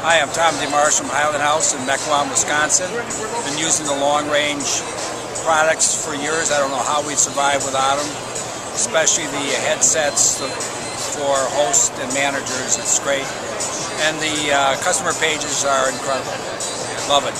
Hi, I'm Tom DeMars from Highland House in Mequon, Wisconsin. Been using the long range products for years. I don't know how we'd survive without them, especially the headsets for hosts and managers. It's great. And the uh, customer pagers are incredible. Love it.